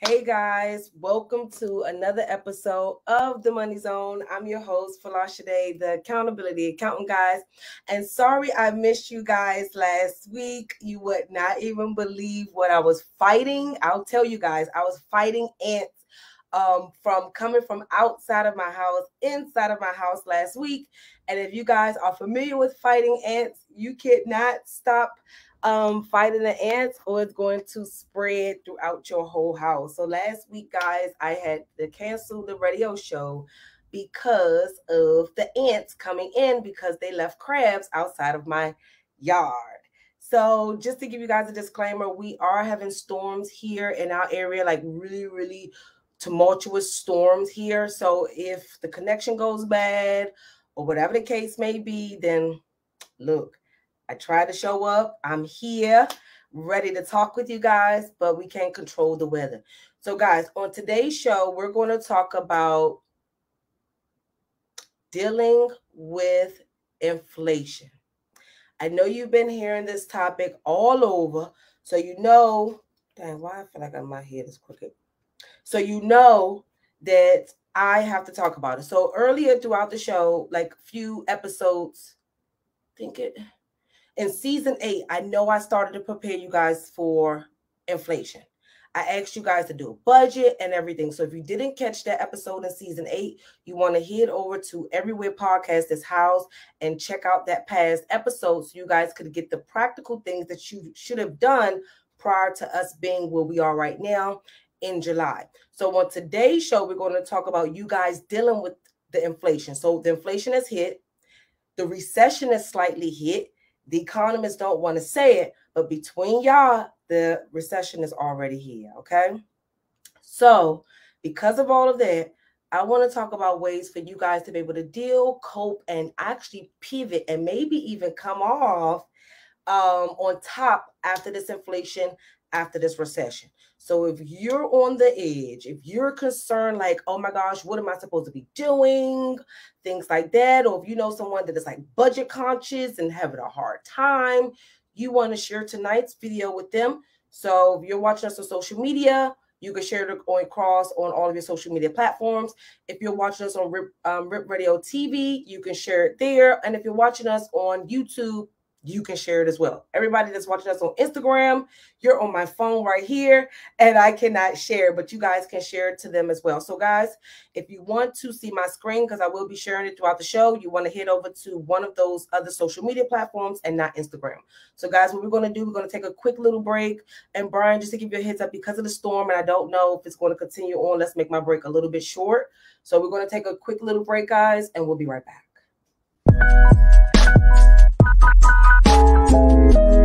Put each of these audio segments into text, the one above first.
Hey guys, welcome to another episode of the Money Zone. I'm your host, Folasade, the accountability accountant, guys. And sorry I missed you guys last week. You would not even believe what I was fighting. I'll tell you guys, I was fighting ants um, from coming from outside of my house, inside of my house last week. And if you guys are familiar with fighting ants, you cannot stop um, fighting the ants or it's going to spread throughout your whole house. So last week, guys, I had to cancel the radio show because of the ants coming in because they left crabs outside of my yard. So just to give you guys a disclaimer, we are having storms here in our area, like really, really tumultuous storms here. So if the connection goes bad or whatever the case may be, then look, I try to show up. I'm here, ready to talk with you guys, but we can't control the weather. So, guys, on today's show, we're going to talk about dealing with inflation. I know you've been hearing this topic all over, so you know. Dang, why I feel like my head is crooked. So you know that I have to talk about it. So earlier throughout the show, like few episodes, I think it in season eight, I know I started to prepare you guys for inflation. I asked you guys to do a budget and everything. So if you didn't catch that episode in season eight, you want to head over to Everywhere Podcast is housed and check out that past episode so you guys could get the practical things that you should have done prior to us being where we are right now in July. So on today's show, we're going to talk about you guys dealing with the inflation. So the inflation has hit, the recession has slightly hit the economists don't want to say it, but between y'all, the recession is already here. Okay. So, because of all of that, I want to talk about ways for you guys to be able to deal, cope, and actually pivot and maybe even come off um, on top after this inflation, after this recession. So if you're on the edge, if you're concerned, like, oh my gosh, what am I supposed to be doing? Things like that. Or if you know someone that is like budget conscious and having a hard time, you want to share tonight's video with them. So if you're watching us on social media, you can share it on cross on all of your social media platforms. If you're watching us on Rip, um, Rip Radio TV, you can share it there. And if you're watching us on YouTube, you can share it as well. Everybody that's watching us on Instagram, you're on my phone right here, and I cannot share, but you guys can share it to them as well. So, guys, if you want to see my screen, because I will be sharing it throughout the show, you want to head over to one of those other social media platforms and not Instagram. So, guys, what we're going to do, we're going to take a quick little break. And Brian, just to give you a heads up, because of the storm, and I don't know if it's going to continue on, let's make my break a little bit short. So, we're going to take a quick little break, guys, and we'll be right back you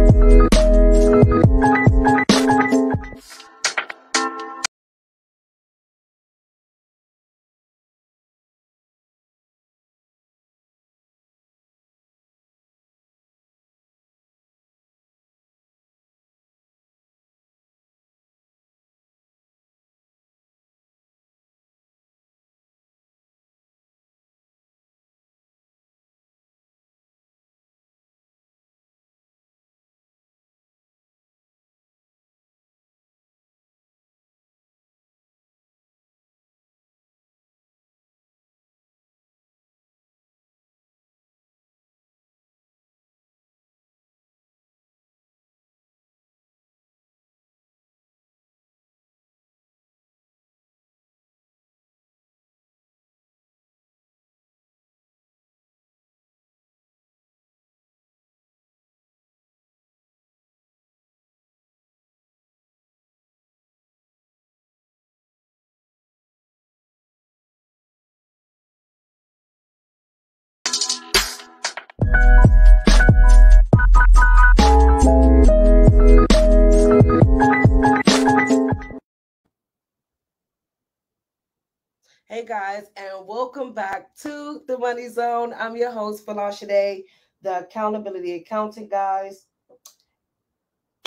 Hey guys, and welcome back to the Money Zone. I'm your host, Folasade, the accountability accountant, guys.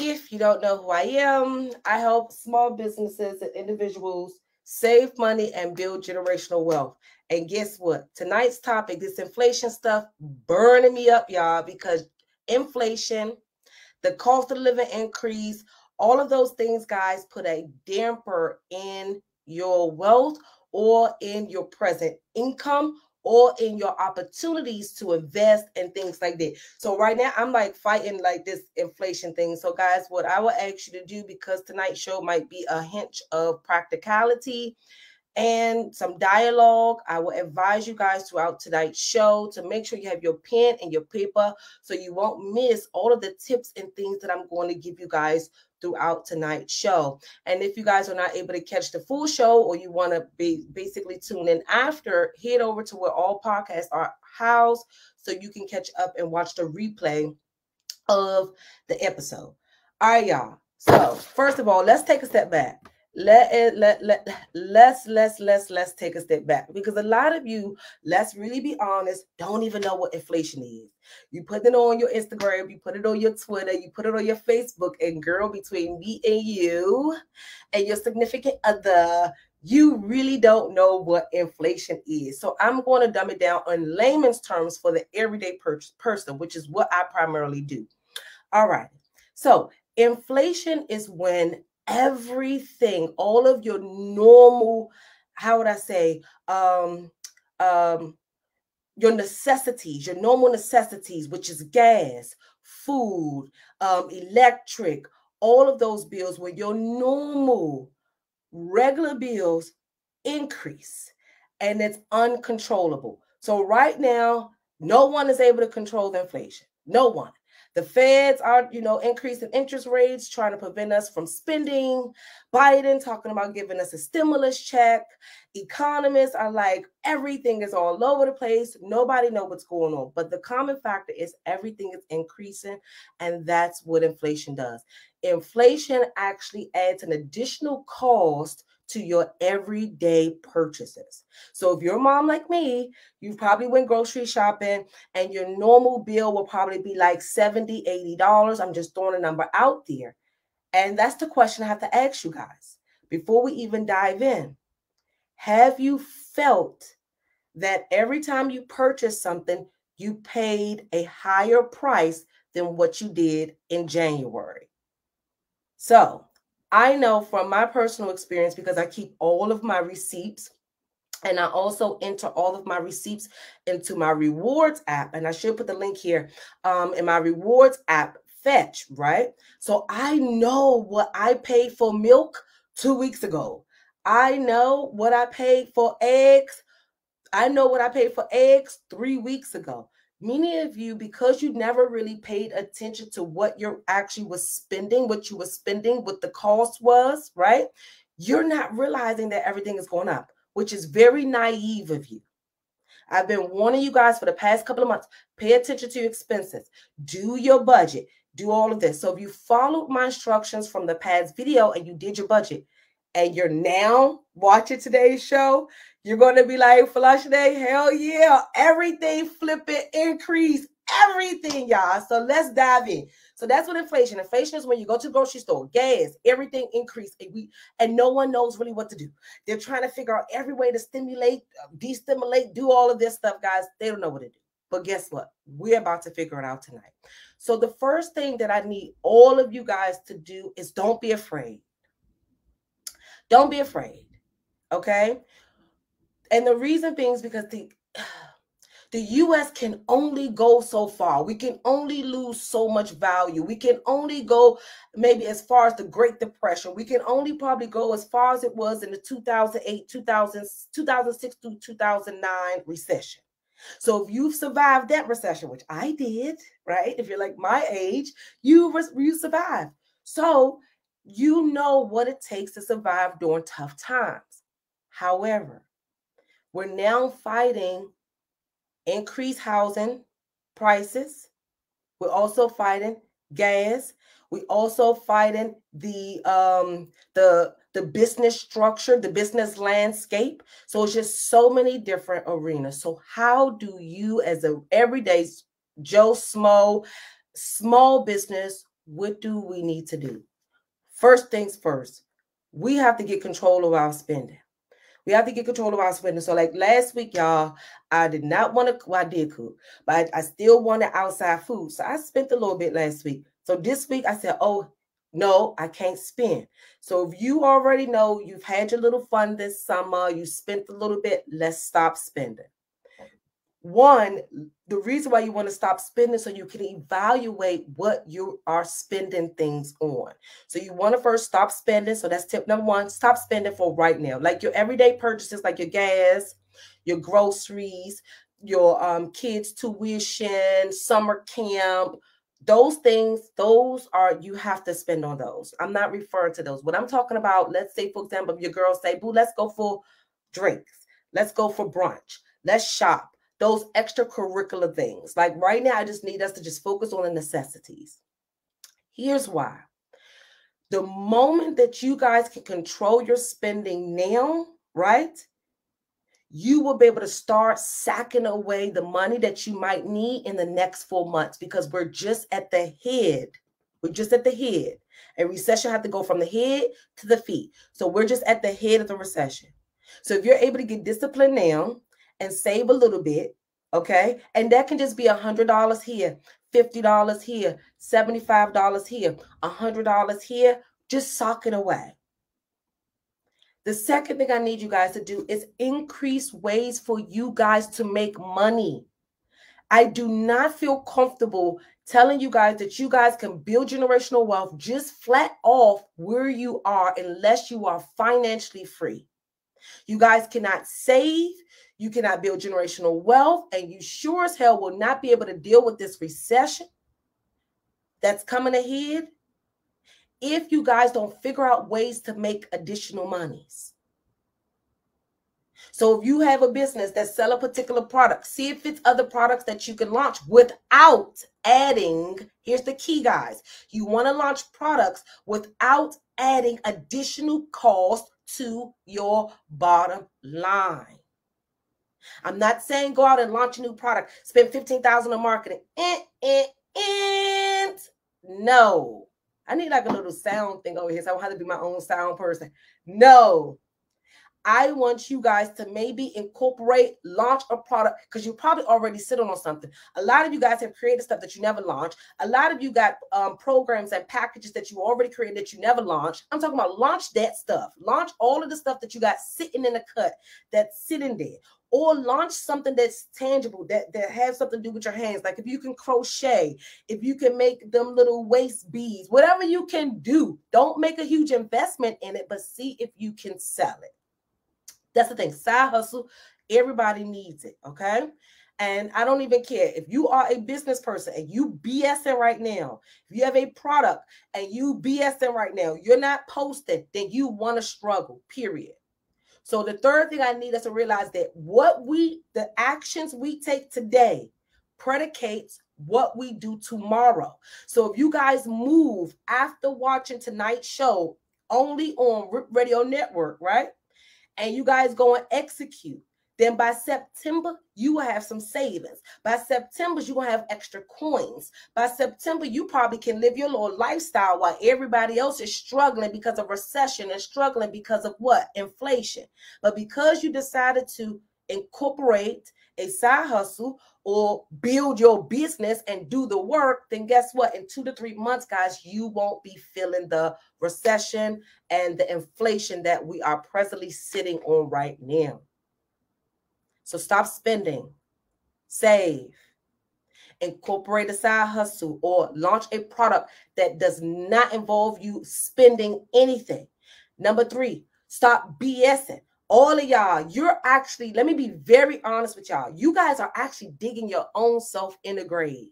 If you don't know who I am, I help small businesses and individuals save money, and build generational wealth. And guess what? Tonight's topic, this inflation stuff, burning me up, y'all, because inflation, the cost of living increase, all of those things, guys, put a damper in your wealth or in your present income or in your opportunities to invest and things like that. So right now I'm like fighting like this inflation thing. So guys, what I will ask you to do because tonight's show might be a hint of practicality and some dialogue. I will advise you guys throughout tonight's show to make sure you have your pen and your paper so you won't miss all of the tips and things that I'm going to give you guys throughout tonight's show. And if you guys are not able to catch the full show or you want to be basically tune in after, head over to where all podcasts are housed so you can catch up and watch the replay of the episode. All right, y'all. So, first of all, let's take a step back let it let let let's let's let's let's take a step back. Because a lot of you let's really be honest don't even know what inflation is. You put it on your instagram you put it on your twitter you put it on your facebook and girl between me and you and your significant other you really don't know what inflation is. So i'm going to dumb it down in layman's terms for the everyday per- person which is what i primarily do. All right. So inflation is when everything, all of your normal, how would I say, um, um, your necessities, your normal necessities, which is gas, food, um, electric, all of those bills where your normal regular bills increase and it's uncontrollable. So right now, no one is able to control the inflation. No one. The feds are, you know, increasing interest rates, trying to prevent us from spending. Biden talking about giving us a stimulus check. Economists are like, everything is all over the place. Nobody know what's going on. But the common factor is everything is increasing, and that's what inflation does. Inflation actually adds an additional cost to your everyday purchases. So if you're a mom like me, you probably went grocery shopping and your normal bill will probably be like 70, 80 dollars. I'm just throwing a number out there. And that's the question I have to ask you guys before we even dive in. Have you felt that every time you purchase something, you paid a higher price than what you did in January? So, I know from my personal experience because I keep all of my receipts and I also enter all of my receipts into my rewards app. And I should put the link here um, in my rewards app, Fetch, right? So I know what I paid for milk two weeks ago. I know what I paid for eggs. I know what I paid for eggs three weeks ago. Many of you, because you never really paid attention to what you're actually was spending, what you were spending, what the cost was, right? You're not realizing that everything is going up, which is very naive of you. I've been warning you guys for the past couple of months. Pay attention to your expenses. Do your budget. Do all of this. So if you followed my instructions from the past video and you did your budget, and you're now watching today's show, you're going to be like, Folasade, hell yeah, everything flipping increase, everything, y'all. So let's dive in. So that's what inflation. Inflation is when you go to the grocery store, gas, everything increase, and we and no one knows really what to do. They're trying to figure out every way to stimulate, uh, destimulate, do all of this stuff, guys. They don't know what to do. But guess what? We're about to figure it out tonight. So the first thing that I need all of you guys to do is don't be afraid. Don't be afraid. Okay. And the reason being is because the the US can only go so far. We can only lose so much value. We can only go maybe as far as the Great Depression. We can only probably go as far as it was in the 2008, 2000, 2006 to 2009 recession. So if you've survived that recession, which I did, right? If you're like my age, you you survived. So you know what it takes to survive during tough times. However, we're now fighting increased housing prices. We're also fighting gas. We also fighting the um the the business structure, the business landscape. So it's just so many different arenas. So how do you as a everyday Joe Smo small business, what do we need to do? First things first, we have to get control of our spending. We have to get control of our spending. So, like last week, y'all, I did not want to. Well, I did cook, but I, I still wanted outside food. So I spent a little bit last week. So this week, I said, "Oh no, I can't spend." So if you already know you've had your little fun this summer, you spent a little bit, let's stop spending one the reason why you want to stop spending so you can evaluate what you are spending things on. So you want to first stop spending so that's tip number one stop spending for right now. Like your everyday purchases like your gas your groceries your um, kids tuition summer camp those things those are you have to spend on those. I'm not referring to those. What i'm talking about let's say for example your girls say boo let's go for drinks. Let's go for brunch. Let's shop those extracurricular things. Like right now, I just need us to just focus on the necessities. Here's why. The moment that you guys can control your spending now, right? You will be able to start sacking away the money that you might need in the next four months because we're just at the head. We're just at the head. A recession have to go from the head to the feet. So we're just at the head of the recession. So if you're able to get disciplined now, and save a little bit, okay? And that can just be a $100 here, $50 here, $75 here, a $100 here, just sock it away. The second thing I need you guys to do is increase ways for you guys to make money. I do not feel comfortable telling you guys that you guys can build generational wealth just flat off where you are unless you are financially free. You guys cannot save, you cannot build generational wealth, and you sure as hell will not be able to deal with this recession that's coming ahead if you guys don't figure out ways to make additional monies. So if you have a business that sell a particular product, see if it's other products that you can launch without adding. Here's the key, guys. You want to launch products without adding additional cost to your bottom line. I'm not saying go out and launch a new product, spend 15,000 on marketing. And, and, and no. I need like a little sound thing over here. So I don't have to be my own sound person. No. I want you guys to maybe incorporate, launch a product because you probably already sitting on something. A lot of you guys have created stuff that you never launched. A lot of you got um, programs and packages that you already created that you never launched. I'm talking about launch that stuff. Launch all of the stuff that you got sitting in the cut that's sitting there or launch something that's tangible that that has something to do with your hands like if you can crochet if you can make them little waist beads whatever you can do don't make a huge investment in it but see if you can sell it that's the thing. Side hustle, everybody needs it. Okay. And I don't even care if you are a business person and you BSing right now. If you have a product and you BSing right now, you're not posting, then you want to struggle, period. So the third thing I need us to realize that what we, the actions we take today predicates what we do tomorrow. So if you guys move after watching tonight's show only on Radio Network, right? And you guys go and execute, then by September, you will have some savings. By September, you will have extra coins. By September, you probably can live your little lifestyle while everybody else is struggling because of recession and struggling because of what? Inflation. But because you decided to incorporate a side hustle or build your business and do the work, then guess what? In two to three months, guys, you won't be feeling the recession and the inflation that we are presently sitting on right now. So stop spending, save, incorporate a side hustle, or launch a product that does not involve you spending anything. Number three, stop BSing all of y'all, you're actually, let me be very honest with y'all. You guys are actually digging your own self in the grave.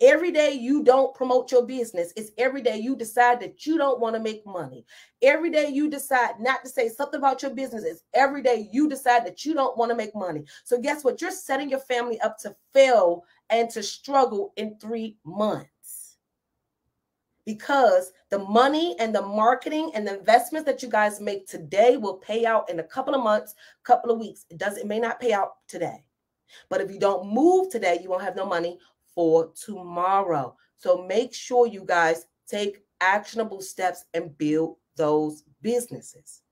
Every day you don't promote your business, it's every day you decide that you don't want to make money. Every day you decide not to say something about your business. It's every day you decide that you don't want to make money. So, guess what? You're setting your family up to fail and to struggle in three months because the money and the marketing and the investments that you guys make today will pay out in a couple of months, couple of weeks. It does it may not pay out today. But if you don't move today, you won't have no money for tomorrow. So make sure you guys take actionable steps and build those businesses.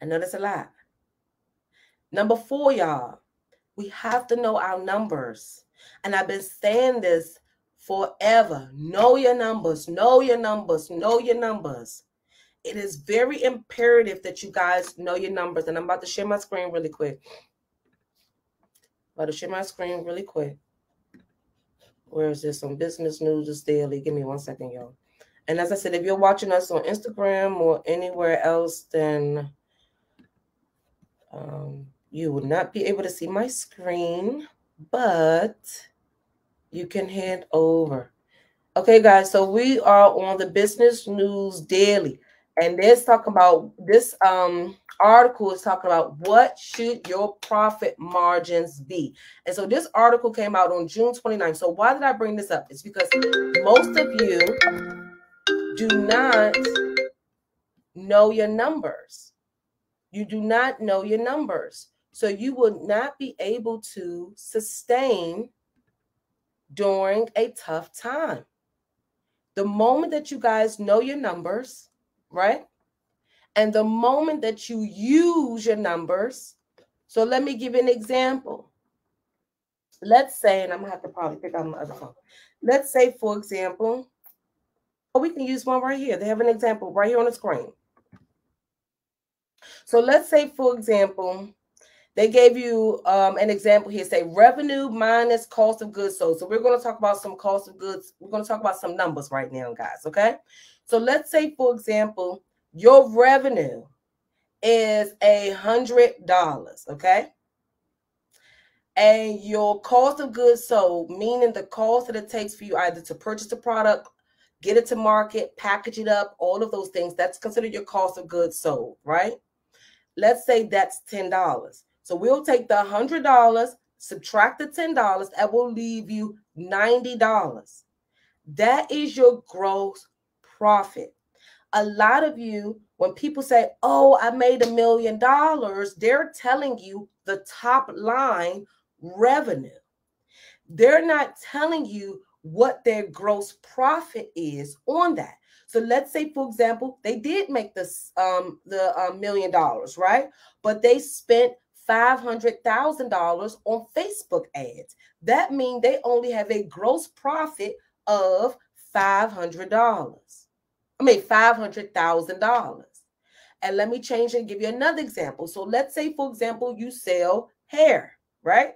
I know that's a lot. Number four, y'all, we have to know our numbers. And I've been saying this forever. Know your numbers, know your numbers, know your numbers. It is very imperative that you guys know your numbers. And I'm about to share my screen really quick. About to share my screen really quick. Where is this? On Business News is Daily. Give me one second, y'all. And as I said, if you're watching us on Instagram or anywhere else, then um, you will not be able to see my screen, but you can hand over. Okay, guys, so we are on the Business News Daily, and this talking about this um article is talking about what should your profit margins be. And so this article came out on June 29th. So why did I bring this up? It's because most of you do not know your numbers. You do not know your numbers. So you will not be able to sustain during a tough time. The moment that you guys know your numbers, right? And the moment that you use your numbers, so let me give you an example. Let's say, and I'm gonna have to probably pick up my other phone. Let's say, for example, oh, we can use one right here. They have an example right here on the screen. So let's say, for example, they gave you um, an example here. Say revenue minus cost of goods sold. So we're going to talk about some cost of goods. We're going to talk about some numbers right now, guys. Okay. So let's say, for example, your revenue is a hundred dollars. Okay. And your cost of goods sold, meaning the cost that it takes for you either to purchase the product, get it to market, package it up, all of those things, that's considered your cost of goods sold, right? Let's say that's $10. So we'll take the $100, subtract the $10, that will leave you $90. That is your gross profit. A lot of you, when people say, Oh, I made a million dollars, they're telling you the top line revenue. They're not telling you what their gross profit is on that. So let's say, for example, they did make this um, the uh, million dollars, right? But they spent $500,000 on Facebook ads. That means they only have a gross profit of $500. I mean, $500,000. And let me change and give you another example. So let's say, for example, you sell hair, right?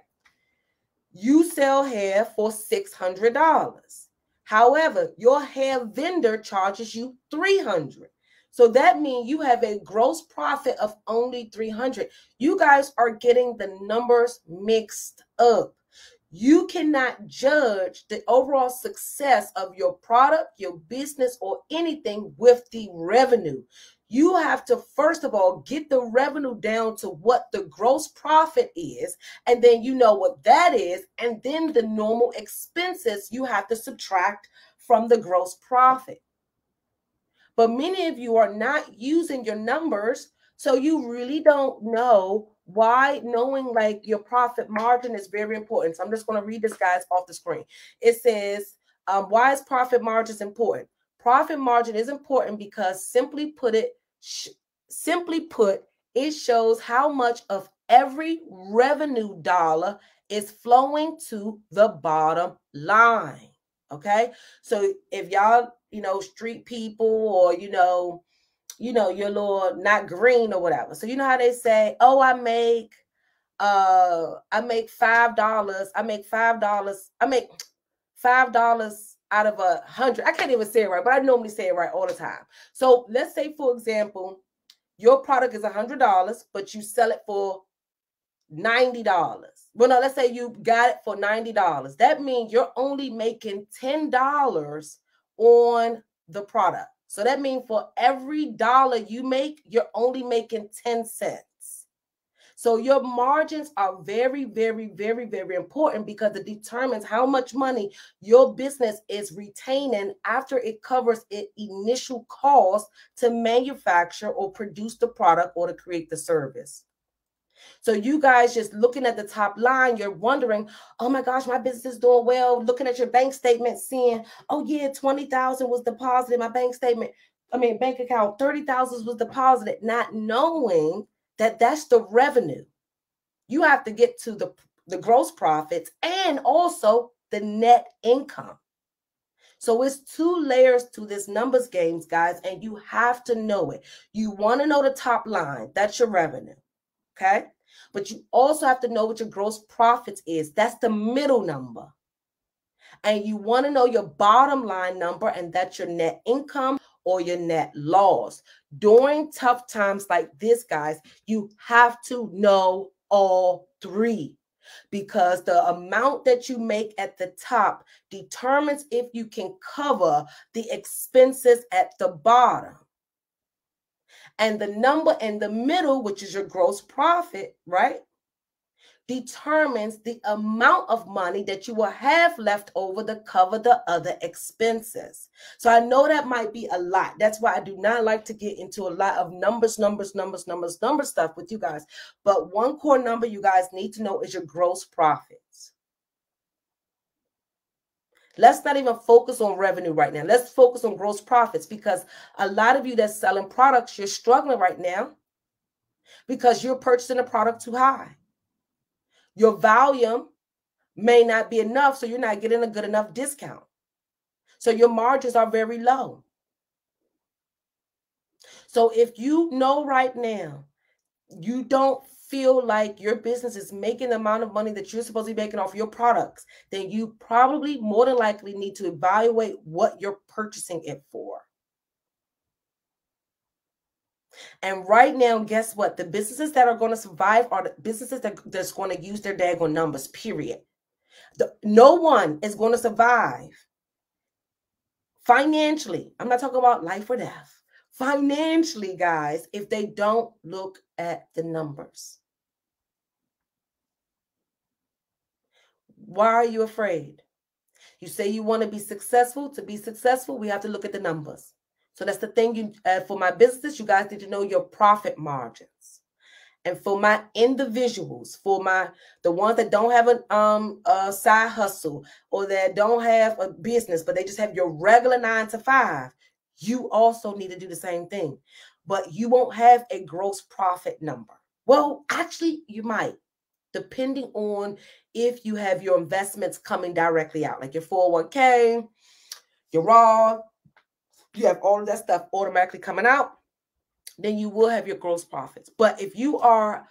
You sell hair for $600. However, your hair vendor charges you 300. So that means you have a gross profit of only 300. You guys are getting the numbers mixed up. You cannot judge the overall success of your product, your business, or anything with the revenue. You have to, first of all, get the revenue down to what the gross profit is. And then you know what that is. And then the normal expenses you have to subtract from the gross profit. But many of you are not using your numbers. So you really don't know why knowing like your profit margin is very important. So I'm just going to read this guys off the screen. It says, um, why is profit margins important? Profit margin is important because simply put it, simply put, it shows how much of every revenue dollar is flowing to the bottom line. Okay. So if y'all you know, street people or, you know, you know, your little not green or whatever. So you know how they say, oh, I make uh I make five dollars, I make five dollars, I make five dollars out of a hundred. I can't even say it right, but I normally say it right all the time. So let's say, for example, your product is a hundred dollars, but you sell it for $90. Well, no, let's say you got it for $90. That means you're only making $10 on the product. So that means for every dollar you make, you're only making 10 cents. So your margins are very, very, very, very important because it determines how much money your business is retaining after it covers its initial cost to manufacture or produce the product or to create the service. So you guys just looking at the top line, you're wondering, oh my gosh, my business is doing well. Looking at your bank statement, seeing, oh yeah, 20,000 was deposited in my bank statement. I mean, bank account, 30,000 was deposited, not knowing that that's the revenue. You have to get to the, the gross profits and also the net income. So it's two layers to this numbers games, guys, and you have to know it. You want to know the top line, that's your revenue. Okay. But you also have to know what your gross profits is. That's the middle number. And you want to know your bottom line number, and that's your net income or your net loss. During tough times like this, guys, you have to know all three because the amount that you make at the top determines if you can cover the expenses at the bottom. And the number in the middle, which is your gross profit, right? determines the amount of money that you will have left over to cover the other expenses. So I know that might be a lot. That's why I do not like to get into a lot of numbers, numbers, numbers, numbers, number stuff with you guys. But one core number you guys need to know is your gross profits. Let's not even focus on revenue right now. Let's focus on gross profits because a lot of you that's selling products, you're struggling right now because you're purchasing a product too high. Your volume may not be enough, so you're not getting a good enough discount. So your margins are very low. So if you know right now, you don't feel like your business is making the amount of money that you're supposed to be making off your products, then you probably more than likely need to evaluate what you're purchasing it for. And right now, guess what? The businesses that are going to survive are the businesses that, that's going to use their daggone numbers, period. The, no one is going to survive financially. I'm not talking about life or death. Financially, guys, if they don't look at the numbers. Why are you afraid? You say you want to be successful. To be successful, we have to look at the numbers. So that's the thing you uh, for my business, you guys need to know your profit margins. And for my individuals, for my the ones that don't have a um a side hustle or that don't have a business, but they just have your regular nine to five, you also need to do the same thing. But you won't have a gross profit number. Well, actually, you might, depending on if you have your investments coming directly out, like your 401k, your Roth, you have all of that stuff automatically coming out, then you will have your gross profits. But if you are,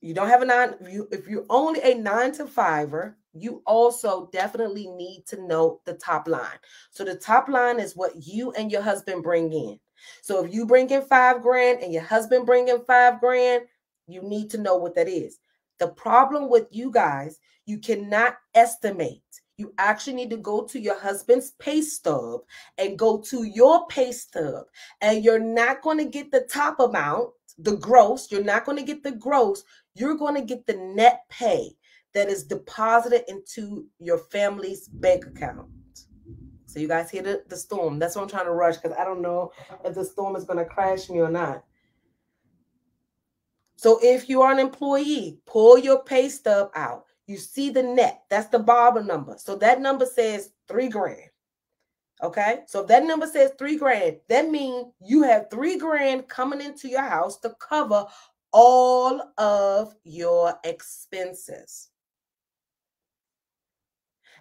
you don't have a nine, if, you, if you're only a nine to fiver, you also definitely need to know the top line. So the top line is what you and your husband bring in. So if you bring in five grand and your husband bring in five grand, you need to know what that is. The problem with you guys, you cannot estimate you actually need to go to your husband's pay stub and go to your pay stub. And you're not going to get the top amount, the gross. You're not going to get the gross. You're going to get the net pay that is deposited into your family's bank account. So you guys hear the, the storm. That's what I'm trying to rush because I don't know if the storm is going to crash me or not. So if you are an employee, pull your pay stub out. You see the net. That's the barber number. So that number says three grand. Okay. So if that number says three grand, that means you have three grand coming into your house to cover all of your expenses.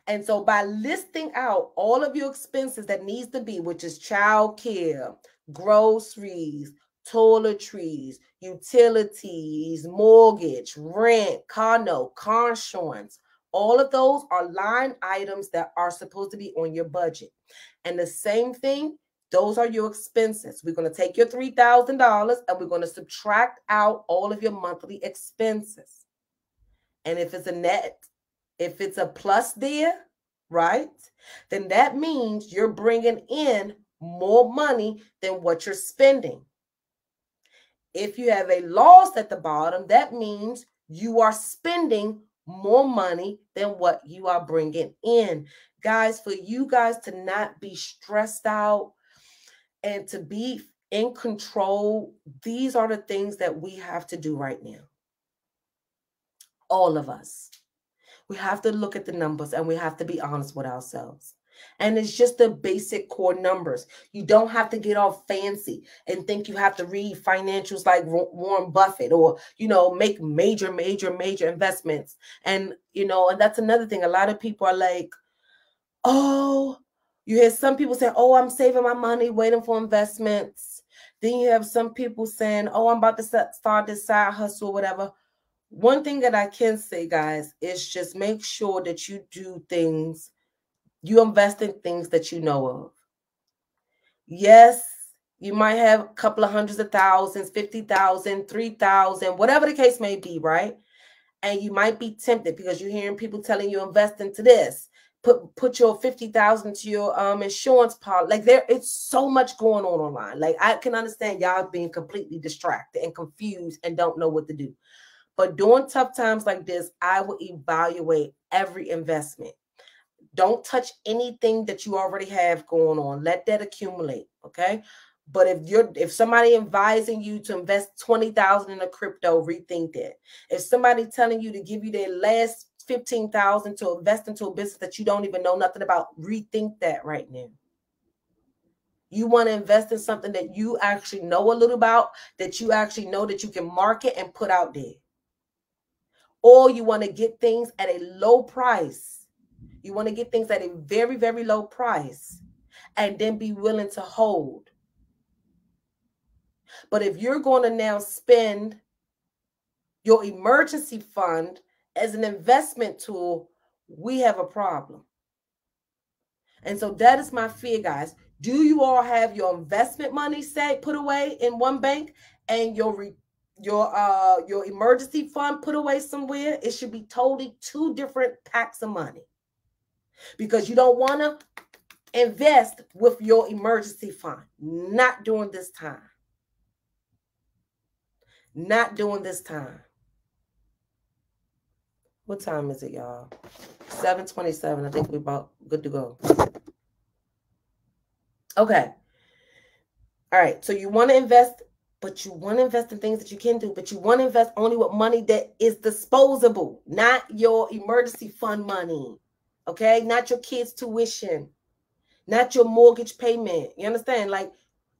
And so by listing out all of your expenses that needs to be, which is child care, groceries, toiletries, utilities, mortgage, rent, car note, car insurance. All of those are line items that are supposed to be on your budget. And the same thing, those are your expenses. We're going to take your $3,000 and we're going to subtract out all of your monthly expenses. And if it's a net, if it's a plus there, right, then that means you're bringing in more money than what you're spending. If you have a loss at the bottom, that means you are spending more money than what you are bringing in. Guys, for you guys to not be stressed out and to be in control, these are the things that we have to do right now. All of us. We have to look at the numbers and we have to be honest with ourselves. And it's just the basic core numbers. You don't have to get all fancy and think you have to read financials like Warren Buffett or, you know, make major, major, major investments. And, you know, and that's another thing. A lot of people are like, oh, you hear some people say, oh, I'm saving my money, waiting for investments. Then you have some people saying, oh, I'm about to start this side hustle, or whatever. One thing that I can say, guys, is just make sure that you do things you invest in things that you know of. Yes, you might have a couple of hundreds of thousands, 50,000, 3,000, whatever the case may be, right? And you might be tempted because you're hearing people telling you invest into this. Put put your 50,000 to your um insurance policy. Like there it's so much going on online. Like I can understand y'all being completely distracted and confused and don't know what to do. But during tough times like this, I will evaluate every investment. Don't touch anything that you already have going on. Let that accumulate. Okay. But if you're if somebody advising you to invest 20,000 in a crypto, rethink that. If somebody telling you to give you their last 15,000 to invest into a business that you don't even know nothing about, rethink that right now. You want to invest in something that you actually know a little about, that you actually know that you can market and put out there. Or you want to get things at a low price you want to get things at a very, very low price and then be willing to hold. But if you're going to now spend your emergency fund as an investment tool, we have a problem. And so that is my fear, guys. Do you all have your investment money set put away in one bank and your re, your uh your emergency fund put away somewhere? It should be totally two different packs of money because you don't want to invest with your emergency fund. Not during this time. Not during this time. What time is it, y'all? 727. I think we're about good to go. Okay. All right. So you want to invest, but you want to invest in things that you can do, but you want to invest only with money that is disposable, not your emergency fund money okay? Not your kids' tuition, not your mortgage payment. You understand? Like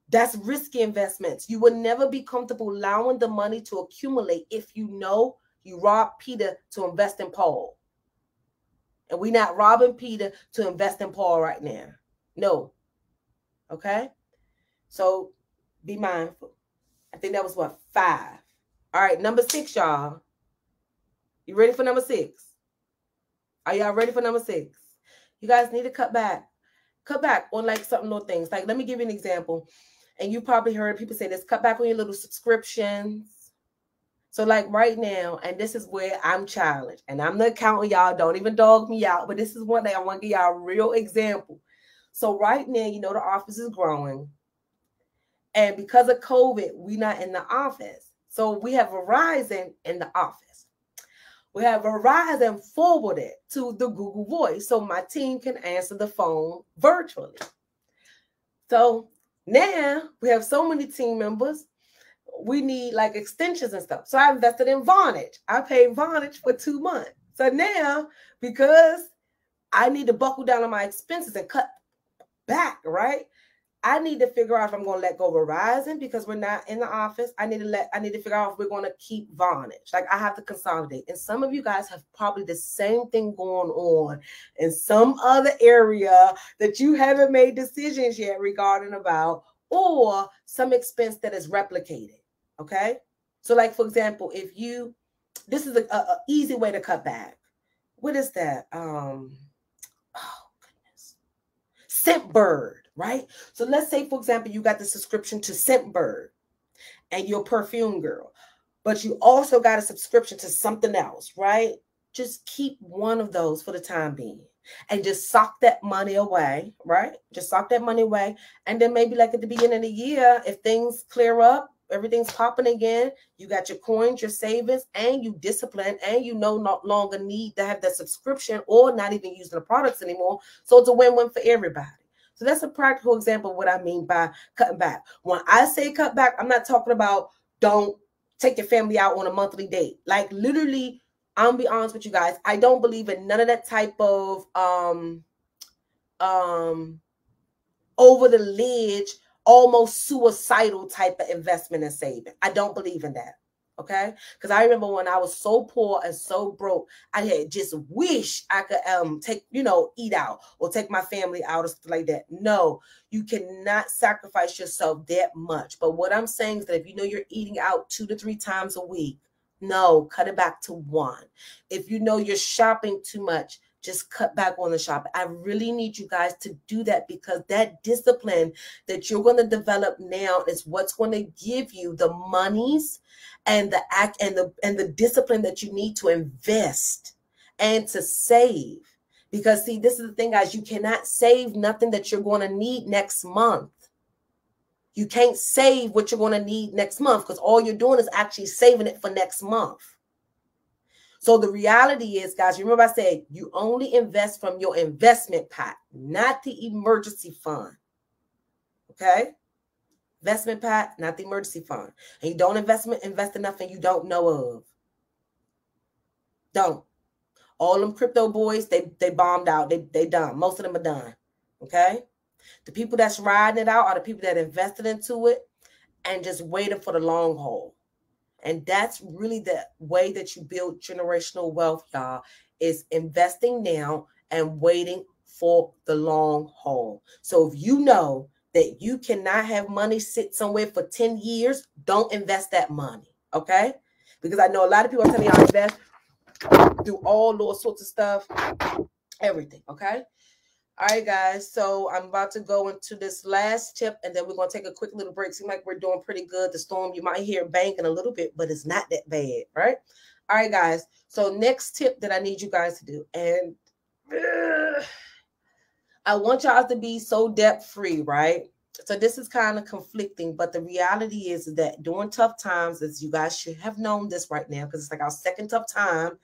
that's risky investments. You will never be comfortable allowing the money to accumulate if you know you rob Peter to invest in Paul. And we're not robbing Peter to invest in Paul right now. No. Okay? So be mindful. I think that was what five. All right, number six, y'all. You ready for number six? Are y'all ready for number six? You guys need to cut back. Cut back on like something little things. Like, let me give you an example. And you probably heard people say this cut back on your little subscriptions. So, like right now, and this is where I'm challenged, and I'm the accountant, y'all. Don't even dog me out, but this is one thing I want to give y'all a real example. So, right now, you know, the office is growing. And because of COVID, we're not in the office. So we have Verizon in the office we have Verizon forwarded to the Google Voice so my team can answer the phone virtually. So now we have so many team members, we need like extensions and stuff. So I invested in Vonage. I paid Vonage for two months. So now, because I need to buckle down on my expenses and cut back, right? I need to figure out if I'm going to let go of Verizon because we're not in the office. I need to let I need to figure out if we're going to keep Vonage. Like I have to consolidate. And some of you guys have probably the same thing going on in some other area that you haven't made decisions yet regarding about or some expense that is replicated. Okay? So like for example, if you this is a, a, a easy way to cut back. What is that? Um oh goodness. Scentbird right? So let's say, for example, you got the subscription to Scentbird and you're a perfume girl, but you also got a subscription to something else, right? Just keep one of those for the time being and just sock that money away, right? Just sock that money away. And then maybe like at the beginning of the year, if things clear up, everything's popping again, you got your coins, your savings, and you discipline, and you no longer need to have that subscription or not even using the products anymore. So it's a win-win for everybody. So that's a practical example of what I mean by cutting back. When I say cut back, I'm not talking about don't take your family out on a monthly date. Like literally, I'm be honest with you guys, I don't believe in none of that type of um um over the ledge, almost suicidal type of investment and saving. I don't believe in that. Okay. Because I remember when I was so poor and so broke, I had just wish I could um take, you know, eat out or take my family out or stuff like that. No, you cannot sacrifice yourself that much. But what I'm saying is that if you know you're eating out two to three times a week, no, cut it back to one. If you know you're shopping too much, just cut back on the shop. I really need you guys to do that because that discipline that you're going to develop now is what's going to give you the monies and the act and the and the discipline that you need to invest and to save. Because see, this is the thing, guys, you cannot save nothing that you're going to need next month. You can't save what you're going to need next month because all you're doing is actually saving it for next month. So the reality is, guys, remember I said you only invest from your investment pot, not the emergency fund. Okay? Investment pot, not the emergency fund. And you don't investment invest in nothing you don't know of. Don't. All them crypto boys, they they bombed out. They they done. Most of them are done. Okay? The people that's riding it out are the people that invested into it and just waiting for the long haul. And that's really the way that you build generational wealth, y'all, is investing now and waiting for the long haul. So if you know that you cannot have money sit somewhere for 10 years, don't invest that money. Okay. Because I know a lot of people are telling y'all invest do all those sorts of stuff, everything. Okay. All right, guys. So I'm about to go into this last tip, and then we're gonna take a quick little break. Seems like we're doing pretty good. The storm, you might hear banging a little bit, but it's not that bad, right? All right, guys. So next tip that I need you guys to do, and I want y'all to be so debt free, right? So this is kind of conflicting, but the reality is that during tough times, as you guys should have known this right now, because it's like our second tough time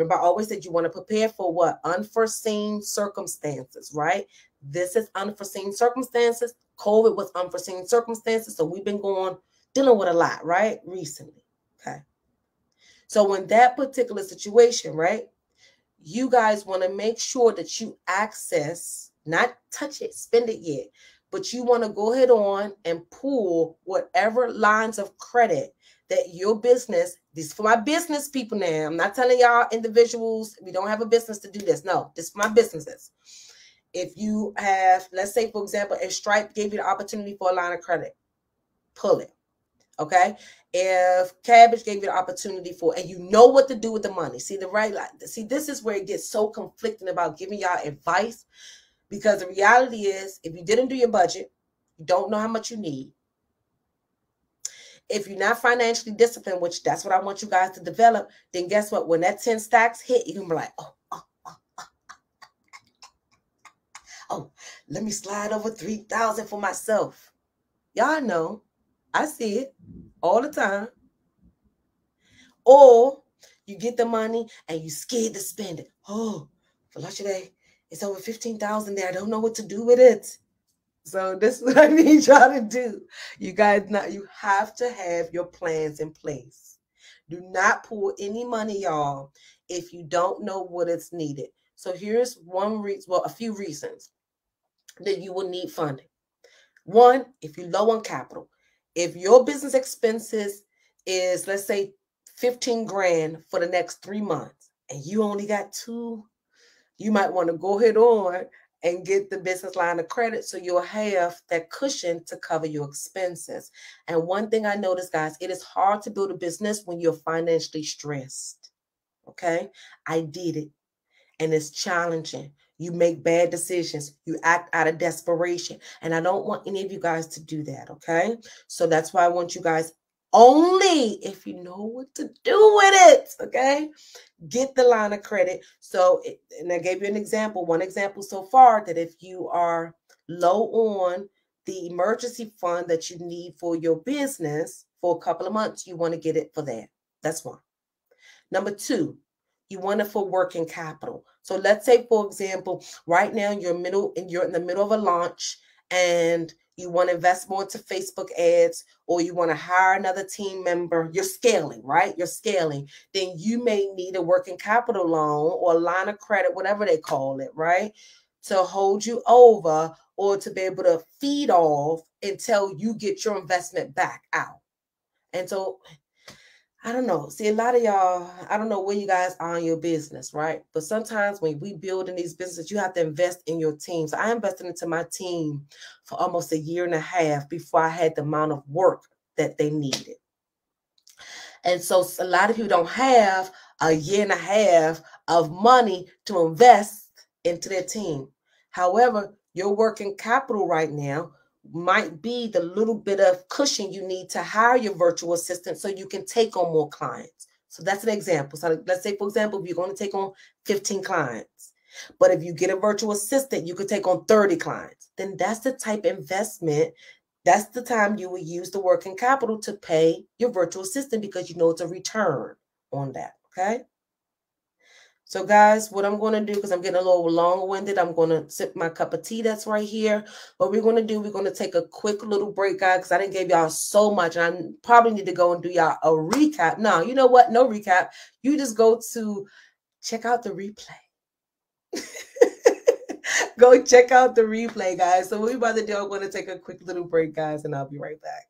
Remember, I always said you want to prepare for what? Unforeseen circumstances, right? This is unforeseen circumstances. COVID was unforeseen circumstances. So we've been going, dealing with a lot, right? Recently. Okay. So when that particular situation, right? You guys want to make sure that you access, not touch it, spend it yet, but you want to go ahead on and pull whatever lines of credit that your business, this is for my business people now. I'm not telling y'all individuals, we don't have a business to do this. No, this for my businesses. If you have, let's say, for example, if Stripe gave you the opportunity for a line of credit, pull it. Okay. If Kabbage gave you the opportunity for, and you know what to do with the money. See, the right, see, this is where it gets so conflicting about giving y'all advice because the reality is, if you didn't do your budget, you don't know how much you need, if you're not financially disciplined, which that's what I want you guys to develop, then guess what? When that 10 stacks hit, you can be like, oh, oh, oh, oh, oh, oh let me slide over 3,000 for myself. Y'all know, I see it all the time. Or you get the money and you scared to spend it. Oh, for lunch today, it's over 15,000 there. I don't know what to do with it. So this is what I need y'all to do. You guys not you have to have your plans in place. Do not pull any money, y'all, if you don't know what it's needed. So here's one reason, well, a few reasons that you will need funding. One, if you're low on capital, if your business expenses is let's say 15 grand for the next three months and you only got two, you might want to go ahead on and get the business line of credit so you'll have that cushion to cover your expenses. And one thing I noticed, guys, it is hard to build a business when you're financially stressed. Okay. I did it, and it's challenging. You make bad decisions, you act out of desperation. And I don't want any of you guys to do that. Okay. So that's why I want you guys only if you know what to do with it. Okay. Get the line of credit. So, and I gave you an example, one example so far that if you are low on the emergency fund that you need for your business for a couple of months, you want to get it for that. That's one. Number two, you want it for working capital. So let's say, for example, right now you're middle and you're in the middle of a launch and you want to invest more into Facebook ads, or you want to hire another team member, you're scaling, right? You're scaling, then you may need a working capital loan or a line of credit, whatever they call it, right? to hold you over or to be able to feed off until you get your investment back out. And so I don't know. See, a lot of y'all, I don't know where you guys are in your business, right? But sometimes when we build in these businesses, you have to invest in your team. So I invested into my team for almost a year and a half before I had the amount of work that they needed. And so a lot of people don't have a year and a half of money to invest into their team. However, your working capital right now might be the little bit of cushion you need to hire your virtual assistant so you can take on more clients. So that's an example. So let's say, for example, if you're going to take on 15 clients, but if you get a virtual assistant, you could take on 30 clients. Then that's the type investment. That's the time you will use the working capital to pay your virtual assistant because you know it's a return on that. Okay. So, guys, what I'm going to do, because I'm getting a little long winded, I'm going to sip my cup of tea that's right here. What we're going to do, we're going to take a quick little break, guys, because I didn't give y'all so much. And I probably need to go and do y'all a recap. No, you know what? No recap. You just go to check out the replay. go check out the replay, guys. So, what we about to do, I'm going to take a quick little break, guys, and I'll be right back.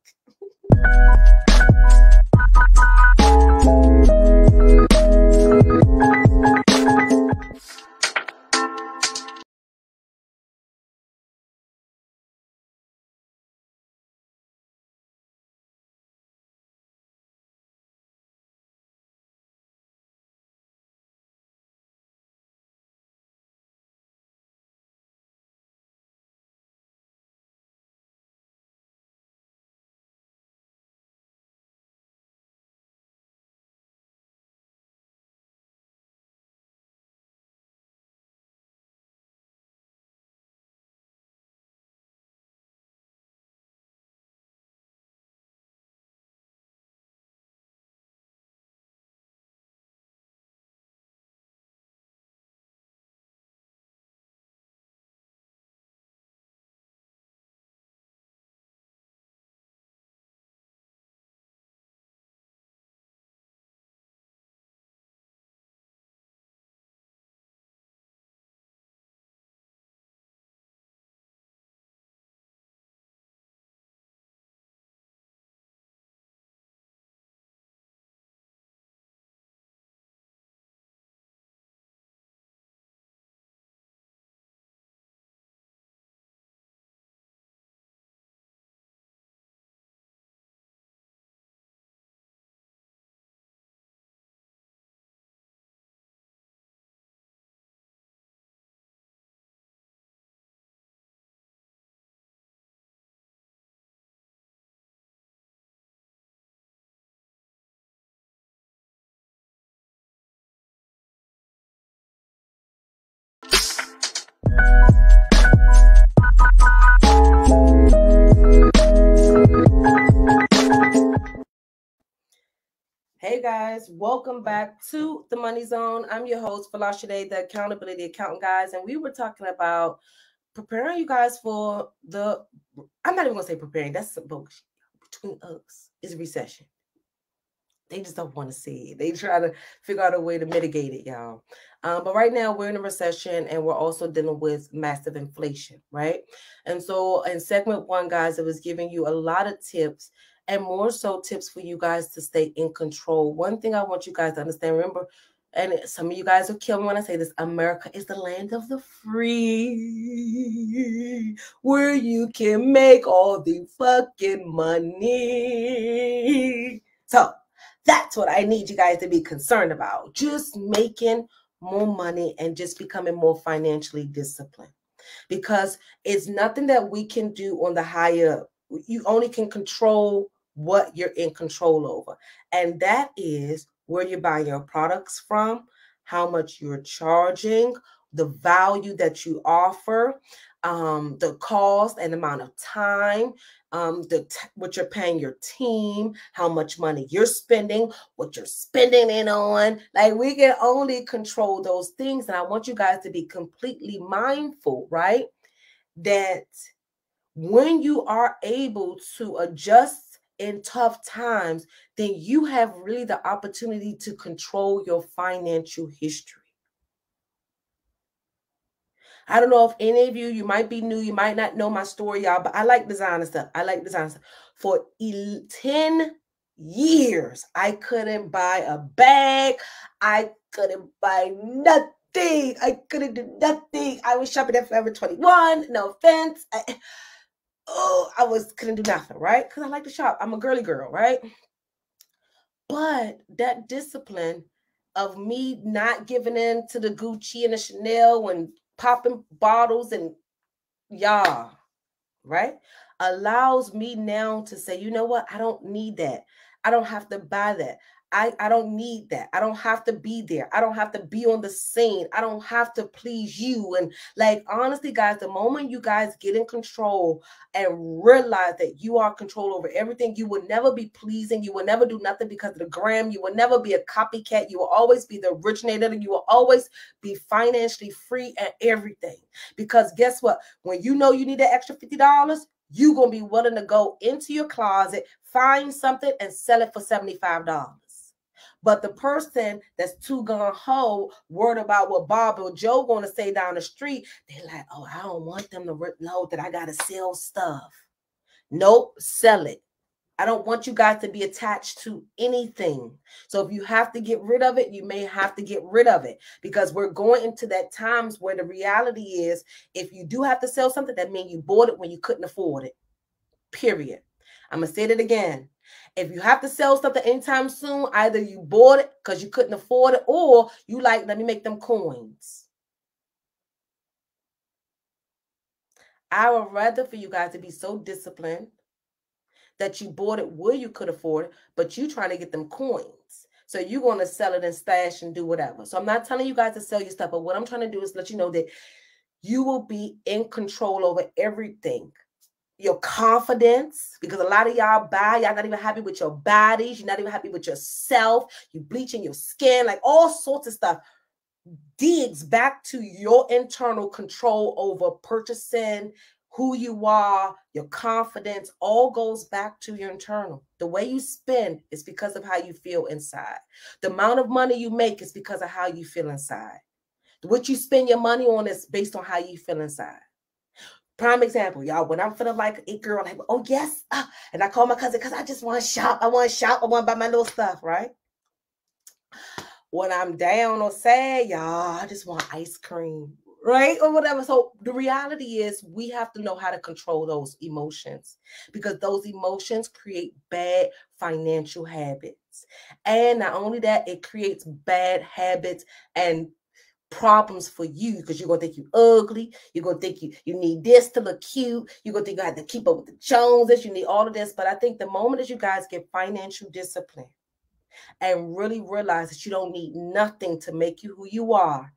Hey guys, welcome back to the Money Zone. I'm your host, Folasade, the Accountability Accountant, guys, and we were talking about preparing you guys for the. I'm not even gonna say preparing. That's bullshit. Between us is recession. They just don't want to see it. They try to figure out a way to mitigate it, y'all. Um, but right now we're in a recession and we're also dealing with massive inflation, right? And so in segment one, guys, it was giving you a lot of tips and more so tips for you guys to stay in control. One thing I want you guys to understand, remember, and some of you guys will kill me when I say this America is the land of the free, where you can make all the fucking money. So that's what I need you guys to be concerned about. Just making more money and just becoming more financially disciplined. Because it's nothing that we can do on the higher, you only can control what you're in control over. And that is where you're buying your products from, how much you're charging, the value that you offer, um, the cost and amount of time, um, the t- what you're paying your team, how much money you're spending, what you're spending it on. Like we can only control those things, and I want you guys to be completely mindful, right? That when you are able to adjust in tough times, then you have really the opportunity to control your financial history. I don't know if any of you, you might be new, you might not know my story, y'all, but I like designer stuff. I like design stuff. For 10 years, I couldn't buy a bag. I couldn't buy nothing. I couldn't do nothing. I was shopping at Forever 21. No offense. I, oh, I was couldn't do nothing, right? Because I like to shop. I'm a girly girl, right? But that discipline of me not giving in to the Gucci and the Chanel and popping bottles and y'all, right? Allows me now to say, you know what? I don't need that. I don't have to buy that. I, I don't need that. I don't have to be there. I don't have to be on the scene. I don't have to please you. And like honestly, guys, the moment you guys get in control and realize that you are control over everything, you will never be pleasing. You will never do nothing because of the gram. You will never be a copycat. You will always be the originator. And you will always be financially free and everything. Because guess what? When you know you need that extra $50, you're going to be willing to go into your closet, find something, and sell it for $75. But the person that's too gun ho, worried about what Bob or Joe going to say down the street, they're like, oh, I don't want them to know that I got to sell stuff. Nope, sell it. I don't want you guys to be attached to anything. So if you have to get rid of it, you may have to get rid of it because we're going into that times where the reality is if you do have to sell something, that means you bought it when you couldn't afford it. Period. I'm to say it again. If you have to sell something anytime soon, either you bought it because you couldn't afford it, or you like, let me make them coins. I would rather for you guys to be so disciplined that you bought it where you could afford it, but you trying to get them coins. So you're going to sell it and stash and do whatever. So I'm not telling you guys to sell your stuff, but what I'm trying to do is let you know that you will be in control over everything your confidence because a lot of y'all buy y'all not even happy with your bodies you're not even happy with yourself You're bleaching your skin like all sorts of stuff. Digs back to your internal control over purchasing who you are your confidence all goes back to your internal. The way you spend is because of how you feel inside. The amount of money you make is because of how you feel inside. What you spend your money on is based on how you feel inside Prime example, y'all. When I'm feeling like a girl, like, oh yes, uh, and I call my cousin because I just want to shop. I want to shop. I want to buy my little stuff, right? When I'm down or sad, y'all, I just want ice cream, right? Or whatever. So the reality is we have to know how to control those emotions because those emotions create bad financial habits. And not only that, it creates bad habits and problems for you because you're gonna think you ugly. You're gonna think you you need this to look cute. You're gonna think you have to keep up with the Joneses. You need all of this. But I think the moment that you guys get financial discipline and really realize that you don't need nothing to make you who you are,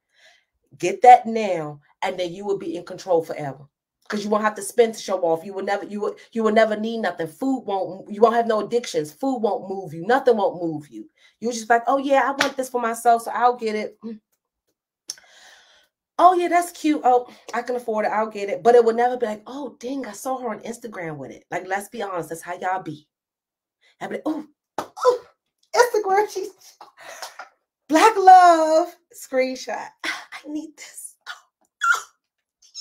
get that now, and then you will be in control forever. Because you won't have to spend to show off. You will never, you will, you will never need nothing. Food won't, you won't have no addictions. Food won't move you. Nothing won't move you. You're just like, oh yeah, I want this for myself, so I'll get it. Oh yeah, that's cute. Oh, I can afford it. I'll get it. But it would never be like, oh dang, I saw her on Instagram with it. Like, let's be honest, that's how y'all be. I'd be like, oh, oh, Instagram, she's black love screenshot. Ah, I need this.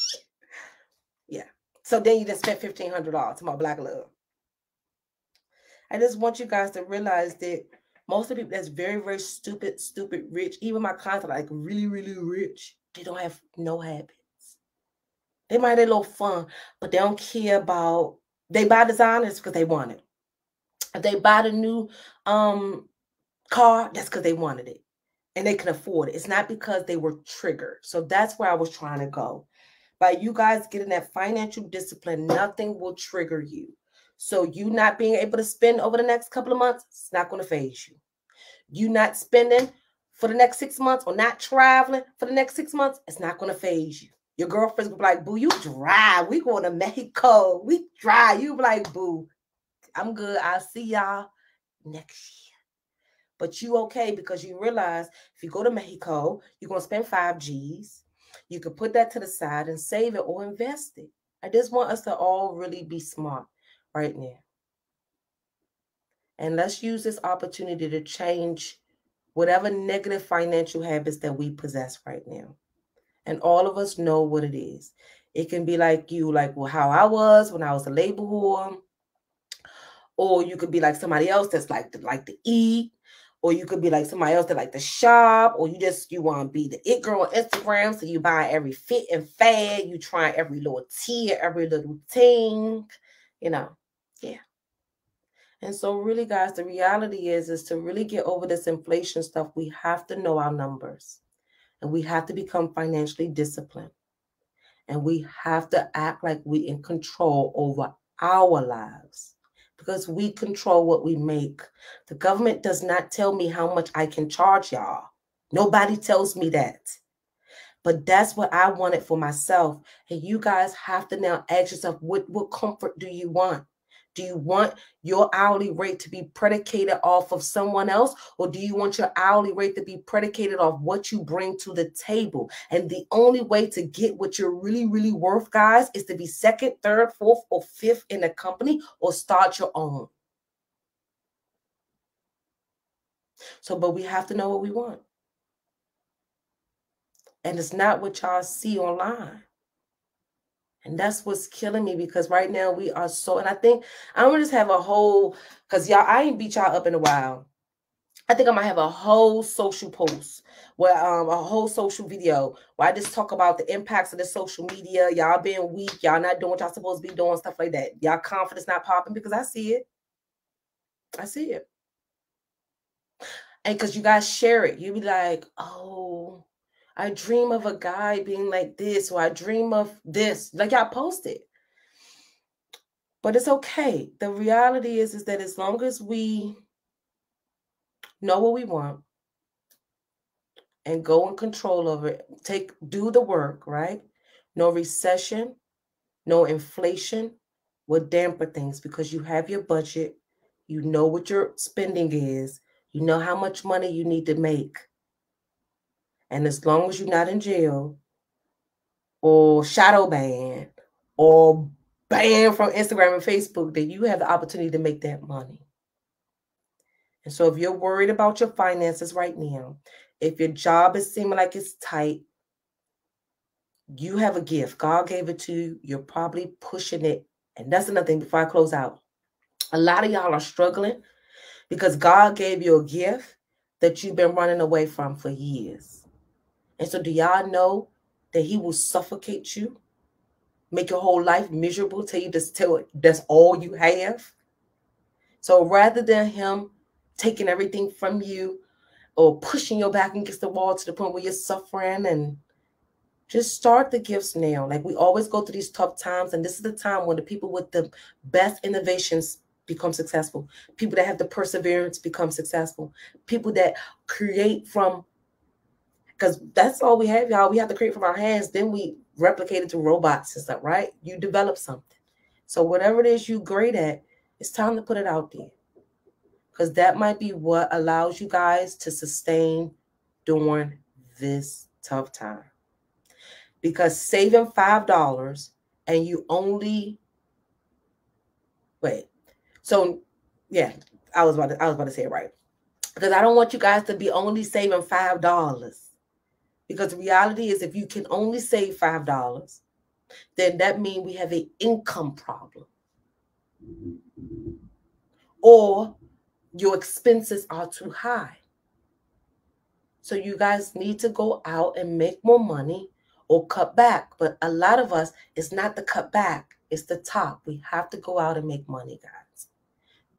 yeah. So then you just spent fifteen hundred dollars to my black love. I just want you guys to realize that most of the people that's very, very stupid, stupid rich, even my clients are like really, really rich they don't have no habits. They might have a little fun, but they don't care about. They buy designers because they want it. If they buy the new um car, that's because they wanted it and they can afford it. It's not because they were triggered. So that's where I was trying to go. By you guys getting that financial discipline, nothing will trigger you. So you not being able to spend over the next couple of months, it's not going to faze you. You not spending for the next six months or not traveling for the next six months, it's not to faze you. Your girlfriend's gonna be like, boo, you dry. We going to Mexico. We dry. You be like, boo, I'm good. I'll see y'all next year. But you okay because you realize if you go to Mexico, you're gonna spend five G's. You could put that to the side and save it or invest it. I just want us to all really be smart right now. And let's use this opportunity to change whatever negative financial habits that we possess right now. And all of us know what it is. It can be like you, like well, how I was when I was a labor whore. Or you could be like somebody else that's like to like to eat. Or you could be like somebody else that like to shop. Or you just you want to be the it girl on Instagram. So you buy every fit and fad. You try every little tea, every little thing. You know. And so really, guys, the reality is is to really get over this inflation stuff, we have to know our numbers. And we have to become financially disciplined. And we have to act like we in control over our lives because we control what we make. The government does not tell me how much I can charge y'all. Nobody tells me that. But that's what I wanted for myself. And you guys have to now ask yourself what, what comfort do you want? Do you want your hourly rate to be predicated off of someone else? Or do you want your hourly rate to be predicated off what you bring to the table? And the only way to get what you're really, really worth, guys, is to be second, third, fourth, or fifth in a company or start your own. So, but we have to know what we want. And it's not what y'all see online. And that's what's killing me because right now we are so, and I think I'm gonna just have a whole, because y'all, I ain't beat y'all up in a while. I think I might have a whole social post where um a whole social video where I just talk about the impacts of the social media. Y'all being weak, y'all not doing what y'all supposed to be doing, stuff like that. Y'all confidence not popping because I see it. I see it. And because you guys share it, you be like, oh, I dream of a guy being like this, or I dream of this. Like I posted. But it's okay. The reality is, is that as long as we know what we want and go in control of it, take do the work, right? No recession, no inflation will damper things because you have your budget, you know what your spending is, you know how much money you need to make and as long as you're not in jail or shadow banned or banned from Instagram and Facebook, then you have the opportunity to make that money. And so if you're worried about your finances right now, if your job is seeming like it's tight, you have a gift. God gave it to you. You're probably pushing it. And that's another thing before I close out. A lot of y'all are struggling because God gave you a gift that you've been running away from for years. And so, do y'all know that He will suffocate you, make your whole life miserable, tell you just tell that's all you have? So, rather than Him taking everything from you or pushing your back against the wall to the point where you're suffering and just start the gifts now. Like we always go through these tough times, and this is the time when the people with the best innovations become successful. People that have the perseverance become successful. People that create from because that's all we have, y'all. We have to create from our hands, then we replicate it to robots and stuff, right? You develop something. So whatever it is you great at, it's time to put it out there. Because that might be what allows you guys to sustain during this tough time. Because saving five dollars and you only wait. So yeah, I was about to I was about to say it right. Because I don't want you guys to be only saving five dollars because the reality is, if you can only save $5, then that means we have an income problem. Or your expenses are too high. So you guys need to go out and make more money or cut back. But a lot of us, it's not the cut back, it's the top. We have to go out and make money, guys.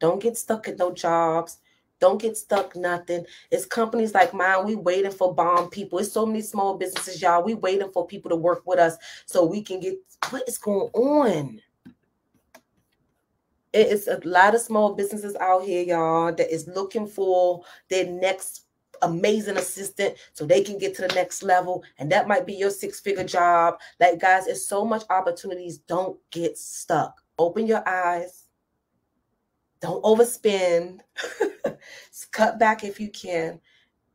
Don't get stuck at no jobs. Don't get stuck nothing. It's companies like mine. We waiting for bomb people. It's so many small businesses, y'all. We waiting for people to work with us so we can get what is going on. It's a lot of small businesses out here, y'all, that is looking for their next amazing assistant so they can get to the next level. And that might be your six-figure job. Like, guys, it's so much opportunities. Don't get stuck. Open your eyes don't overspend. Cut back if you can.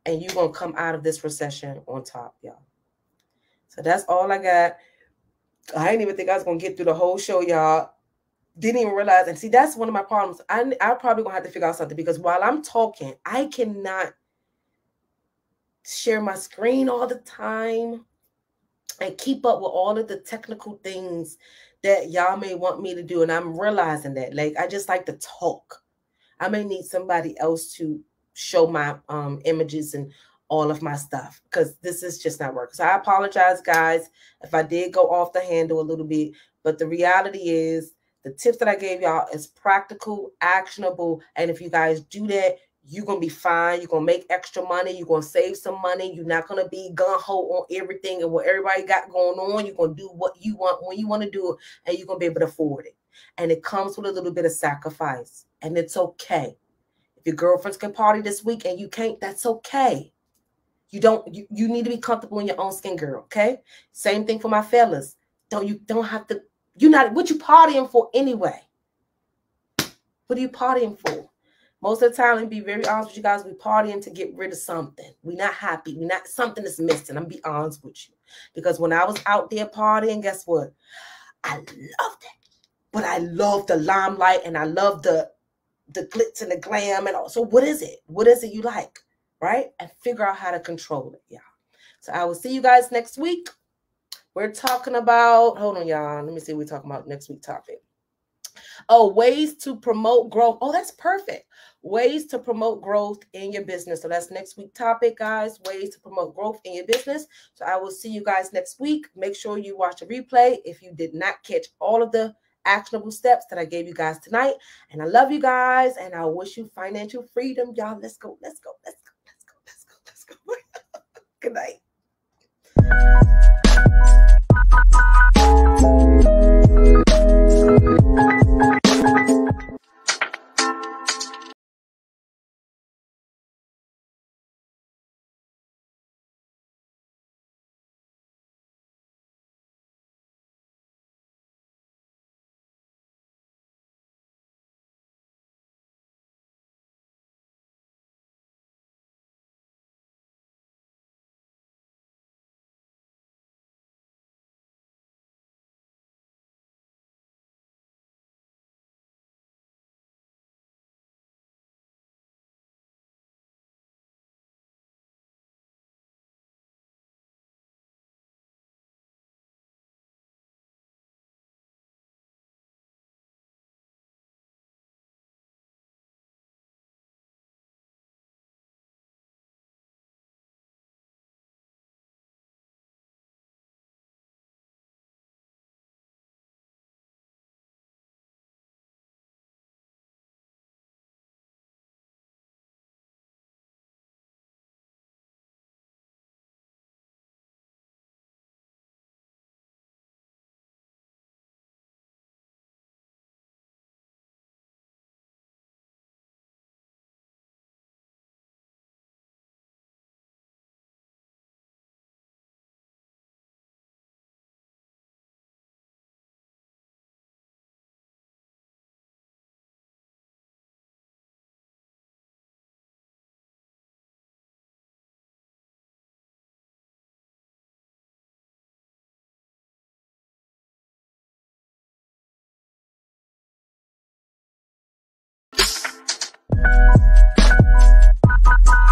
And you're going to come out of this recession on top, y'all. So that's all I got. I didn't even think I was going to get through the whole show, y'all. Didn't even realize. And see, that's one of my problems. I, I probably going to have to figure out something because while I'm talking, I cannot share my screen all the time. and keep up with all of the technical things that y'all may want me to do. And I'm realizing that. Like, I just like to talk. I may need somebody else to show my um images and all of my stuff because this is just not working. So I apologize, guys, if I did go off the handle a little bit. But the reality is the tips that I gave y'all is practical, actionable. And if you guys do that, you're gonna be fine. You're gonna make extra money. You're gonna save some money. You're not gonna be gun ho on everything and what everybody got going on. You're gonna do what you want when you want to do it, and you're gonna be able to afford it. And it comes with a little bit of sacrifice, and it's okay. If your girlfriends can party this week and you can't, that's okay. You don't. You, you need to be comfortable in your own skin, girl. Okay. Same thing for my fellas. Don't you don't have to. You're not. What you partying for anyway? What are you partying for? Most of the time, me be very honest with you guys, we partying to get rid of something. We're not happy. We're not something is missing. I'm be honest with you. Because when I was out there partying, guess what? I loved it. But I love the limelight and I love the the glitz and the glam and all. So what is it? What is it you like? Right? And figure out how to control it, y'all. So I will see you guys next week. We're talking about, hold on, y'all. Let me see what we're talking about next week topic. Oh, ways to promote growth. Oh, that's perfect. Ways to promote growth in your business. So that's next week topic, guys. Ways to promote growth in your business. So I will see you guys next week. Make sure you watch the replay if you did not catch all of the actionable steps that I gave you guys tonight. And I love you guys and I wish you financial freedom. Y'all, let's go. Let's go. Let's go. Let's go. Let's go. Let's go. Good night. Bye.